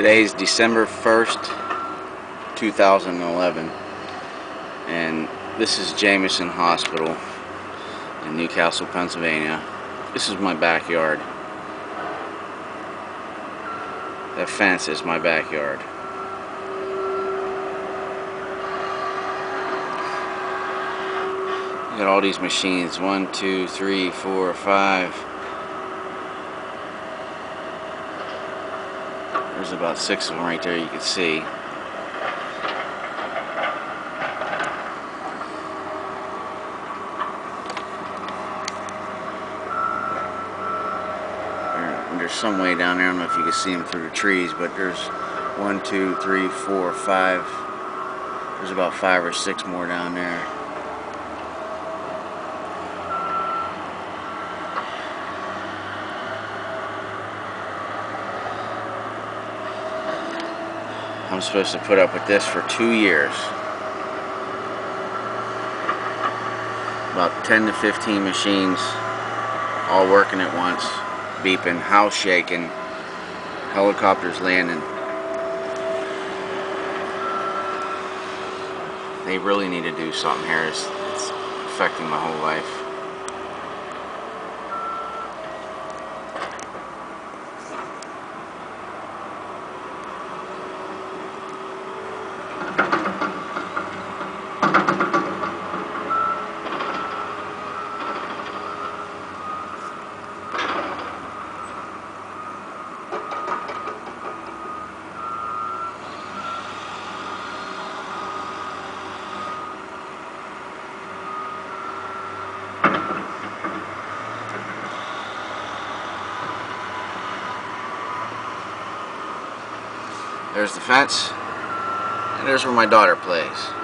Today's December 1st, 2011, and this is Jameson Hospital in New Castle, Pennsylvania. This is my backyard. That fence is my backyard. You got all these machines. One, two, three, four, five. There's about six of them right there you can see. There's some way down there. I don't know if you can see them through the trees, but there's one, two, three, four, five. There's about five or six more down there. I'm supposed to put up with this for two years. About 10 to 15 machines all working at once, beeping, house shaking, helicopters landing. They really need to do something here. It's, it's affecting my whole life. There's the fence. And there's where my daughter plays.